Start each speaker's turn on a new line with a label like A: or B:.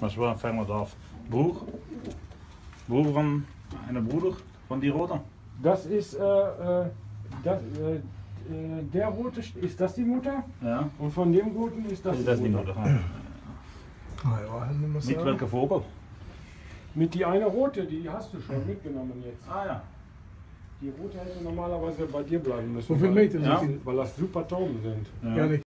A: Was war, fangen wir af. auf. Broer van, en een broeder van die rote.
B: Das ist, äh, äh das, äh, äh, der rote, ist das die Mutter?
A: Ja,
B: Und von dem guten ist das,
A: dat is die moeder. Ja.
C: Ja,
A: Niet welke vogel.
B: Mit die eine rote, die hast du schon mitgenommen jetzt.
A: Ah ja.
B: Die rote hätte normalerweise bei dir bleiben müssen.
C: Hoeveel
B: weil,
C: meter
A: Ja.
B: Weil das super Tauben sind.
A: ja.
C: Ja.